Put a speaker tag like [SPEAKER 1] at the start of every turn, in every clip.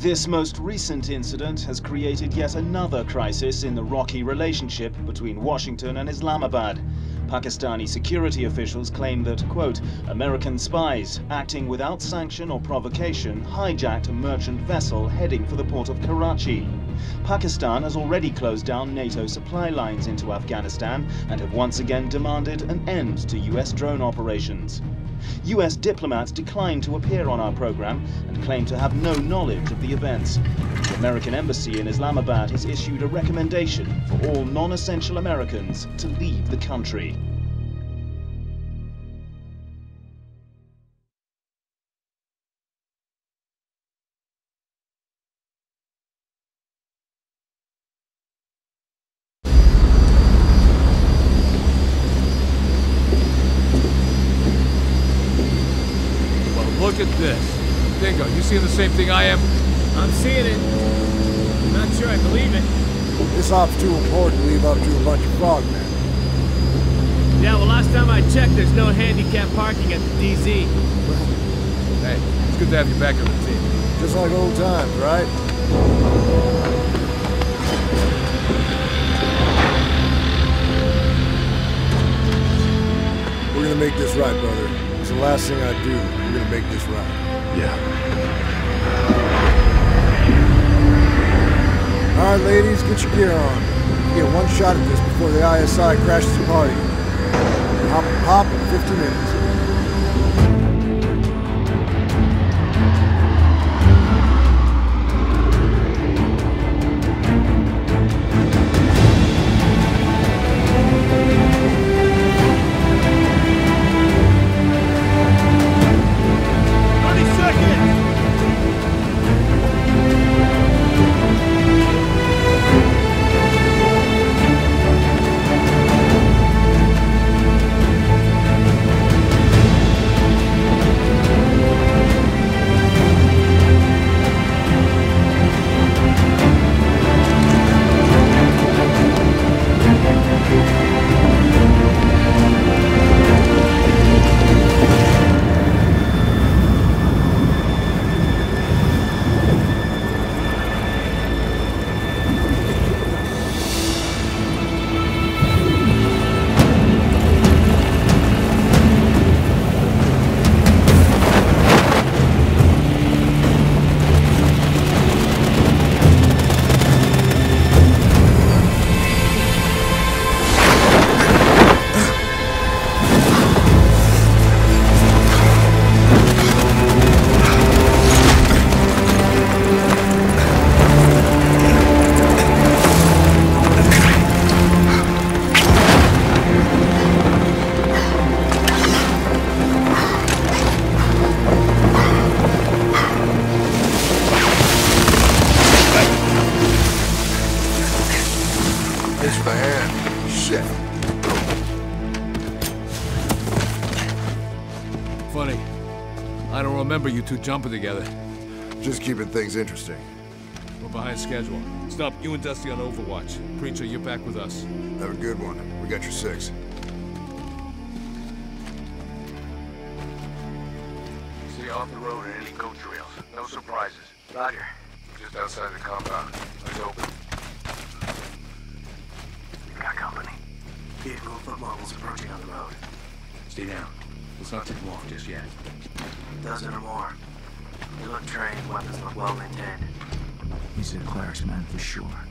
[SPEAKER 1] This most recent incident has created yet another crisis in the rocky relationship between Washington and Islamabad. Pakistani security officials claim that, quote, American spies, acting without sanction or provocation, hijacked a merchant vessel heading for the port of Karachi. Pakistan has already closed down NATO supply lines into Afghanistan and have once again demanded an end to US drone operations. US diplomats declined to appear on our program and claim to have no knowledge of the events. The American Embassy in Islamabad has issued a recommendation for all non-essential Americans to leave the country.
[SPEAKER 2] This. Dingo, you seeing the same thing I am?
[SPEAKER 3] I'm seeing it. I'm not sure I believe it.
[SPEAKER 4] This op's too important to leave up to a bunch of frogmen.
[SPEAKER 3] Yeah, well, last time I checked, there's no handicap parking at the DZ.
[SPEAKER 2] Hey, it's good to have you back on the team.
[SPEAKER 4] Just like old times, right? We're gonna make this right, brother. The last thing I do. We're gonna make this right.
[SPEAKER 5] Yeah.
[SPEAKER 4] All right, ladies, get your gear on. You get one shot at this before the ISI crashes the party. Hop hop in 50 minutes.
[SPEAKER 2] Remember you two jumping together.
[SPEAKER 5] Just keeping things interesting.
[SPEAKER 2] We're behind schedule. Stump, you and Dusty on Overwatch. Preacher, you're back with us.
[SPEAKER 5] Have a good one. We got your six.
[SPEAKER 6] Stay off the road and any goat trails. No surprises. Roger. Just outside the compound. Let's open. We got company. Vehicle and foot mobiles approaching on the road.
[SPEAKER 2] Stay down. Let's not take them off just yet.
[SPEAKER 6] Dozen or more. They look trained, weapons look well maintained.
[SPEAKER 7] He's a cleric's man for sure.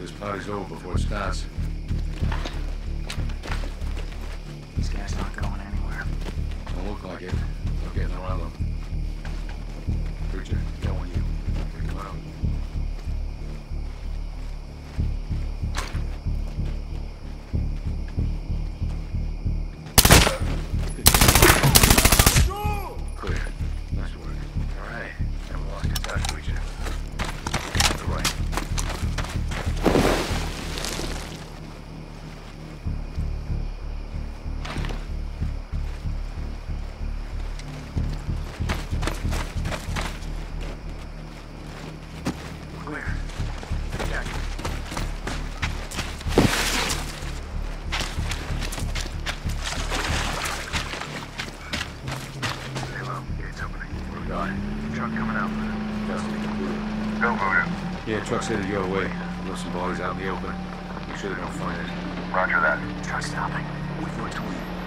[SPEAKER 2] this party's over before it starts.
[SPEAKER 7] These guys not going anywhere.
[SPEAKER 2] Don't look like it. They're getting around them. Preacher. coming out. Go Voodoo.
[SPEAKER 8] Yeah, truck's headed your way. Got some bodies out in the open. Make sure they don't find it.
[SPEAKER 2] Roger that. Truck stopping. With your tweet.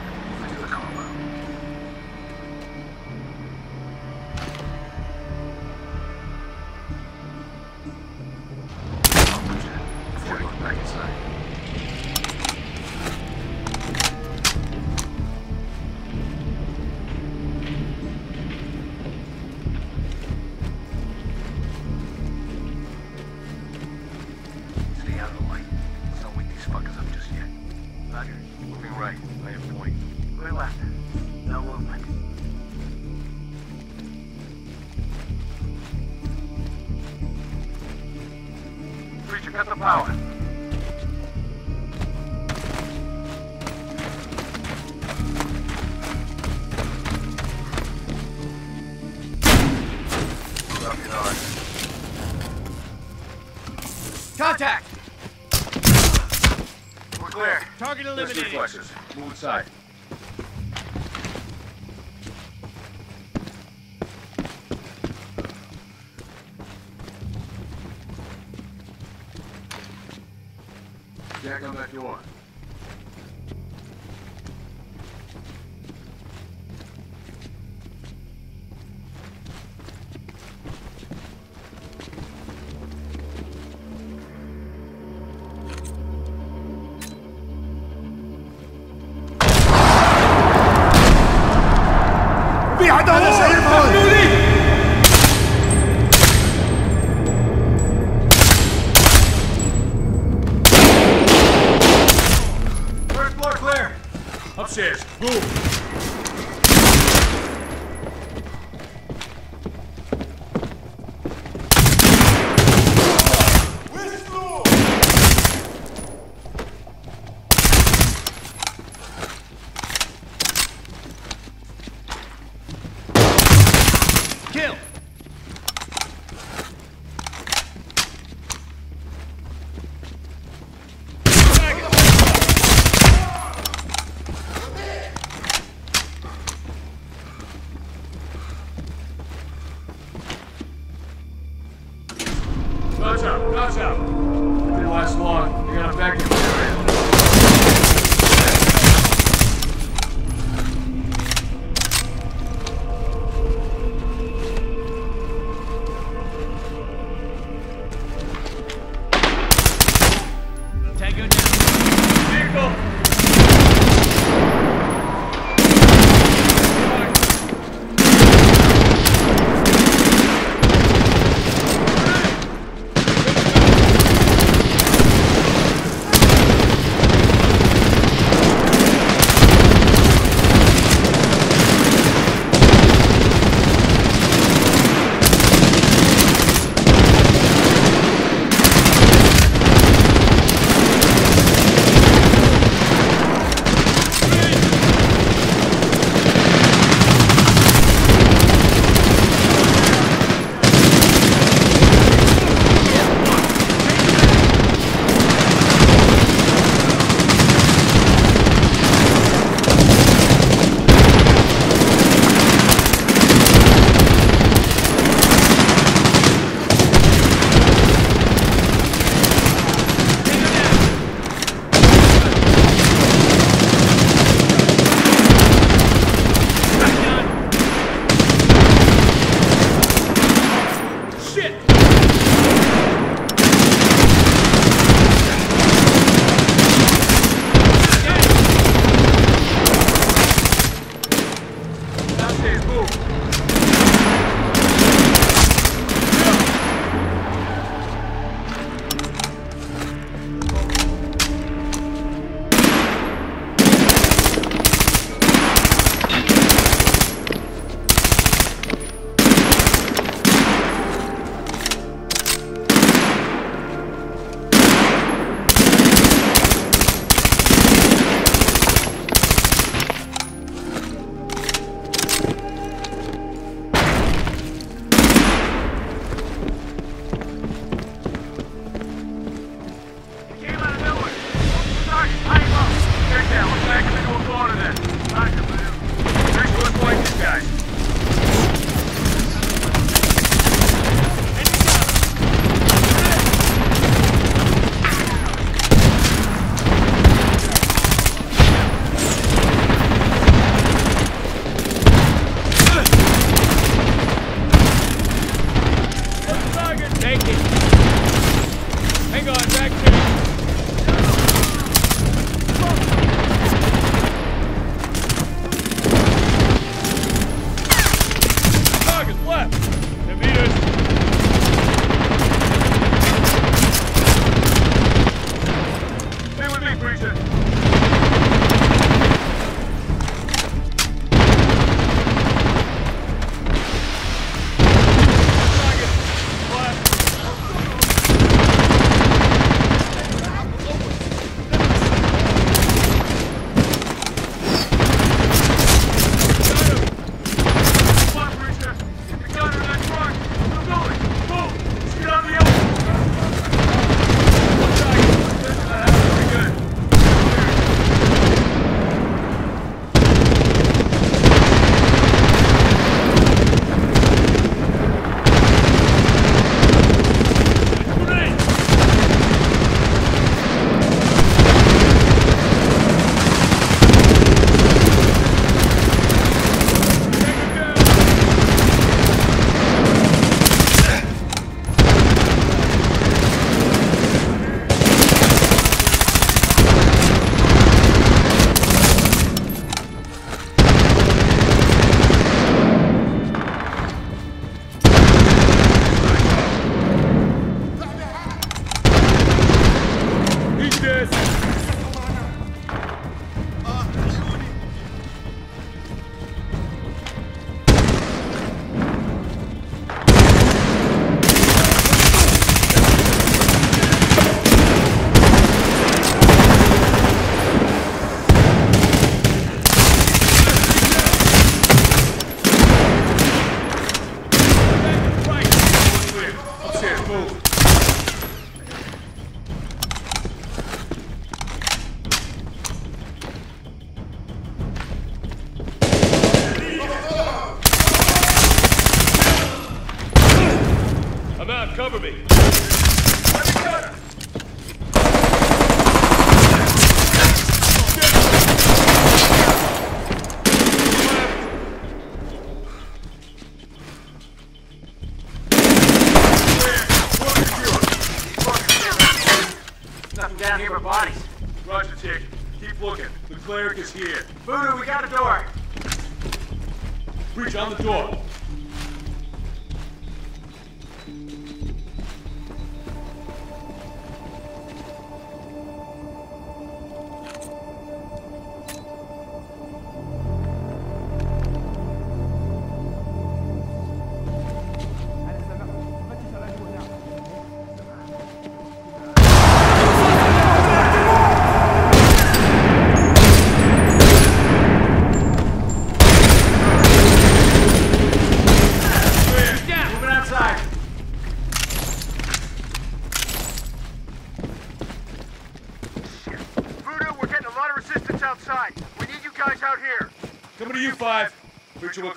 [SPEAKER 2] cut the power.
[SPEAKER 3] Contact!
[SPEAKER 2] We're clear.
[SPEAKER 3] Target eliminated.
[SPEAKER 2] Move aside. Vamos deixa aí, vai.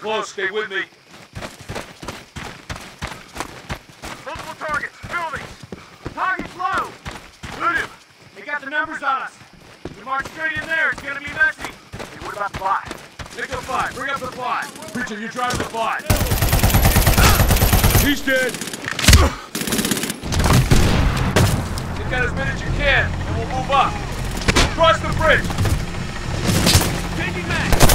[SPEAKER 2] Close. Stay with me.
[SPEAKER 6] Multiple targets, buildings.
[SPEAKER 9] Target's low.
[SPEAKER 6] Voodoo,
[SPEAKER 9] They got the numbers on us.
[SPEAKER 6] we march straight in there. It's gonna be messy.
[SPEAKER 9] Hey, what about the five?
[SPEAKER 2] Nick the Five. Bring up the Five. Preacher, you drive the Five. He's dead. Take out as many as you can, and we'll move up. Cross the bridge. Changing mag.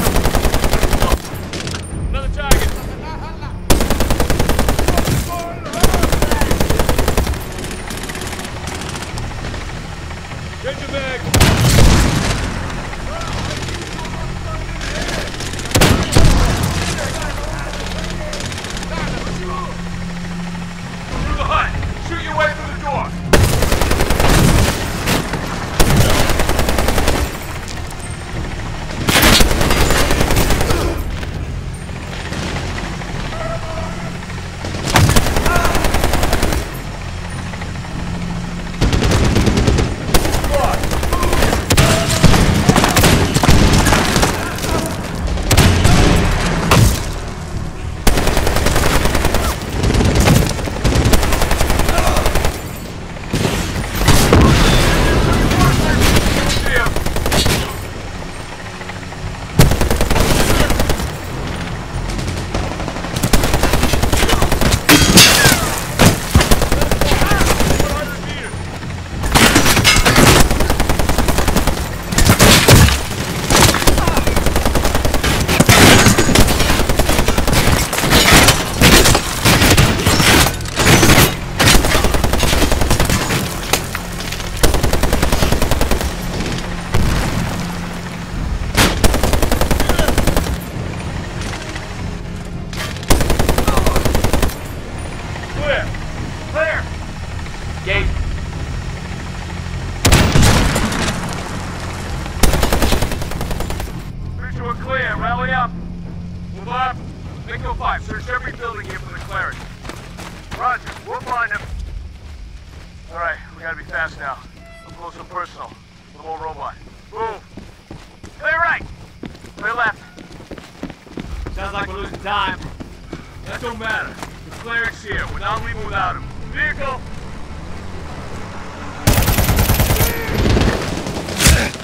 [SPEAKER 2] Don't matter. The cleric's here. We're not leaving without him.
[SPEAKER 6] Vehicle.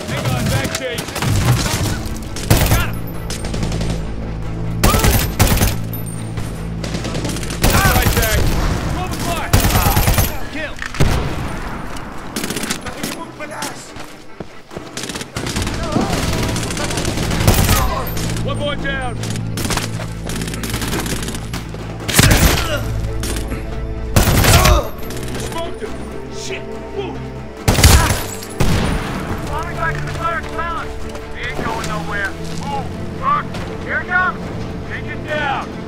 [SPEAKER 2] Hang on, back chase.
[SPEAKER 3] Got
[SPEAKER 2] Shit! Move!
[SPEAKER 6] Bombing back to the cleric's
[SPEAKER 2] palace! He ain't going nowhere. Move!
[SPEAKER 10] Look! Here he comes! Take it
[SPEAKER 2] down!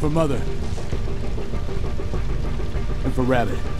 [SPEAKER 3] For Mother. And for Rabbit.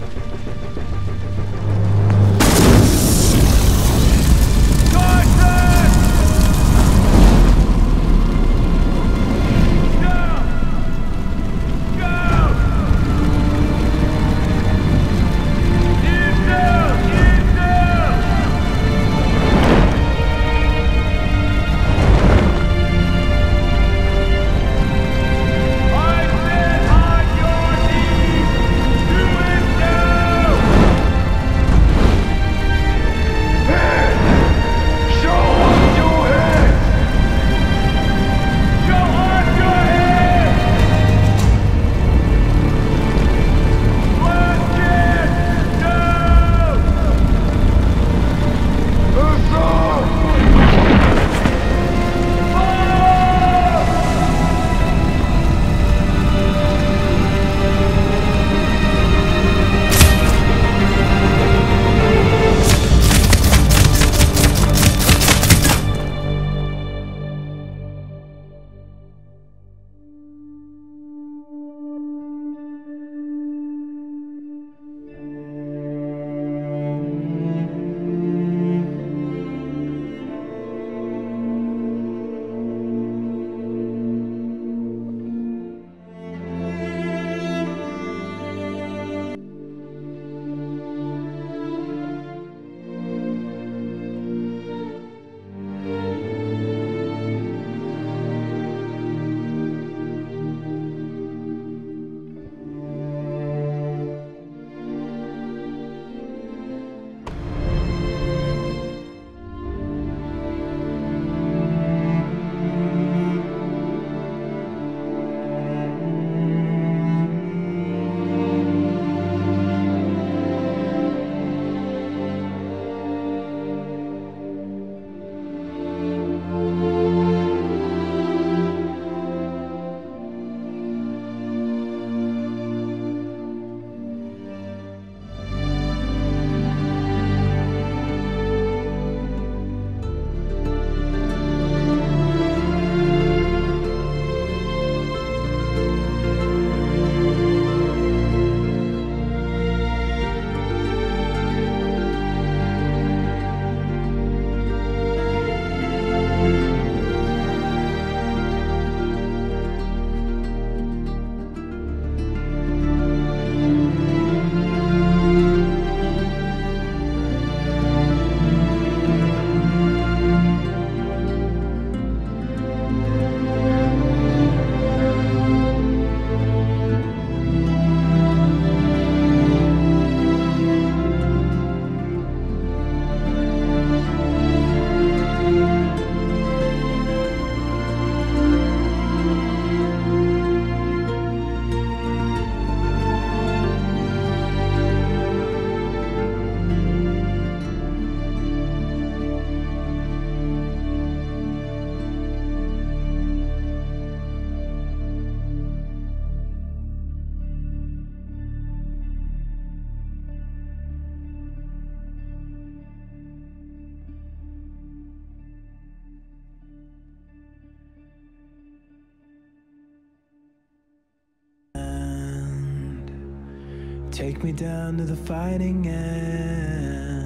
[SPEAKER 11] Take me down to the fighting end.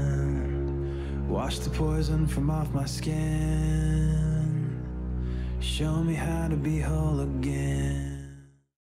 [SPEAKER 11] Wash the poison from off my skin. Show me how to be whole again.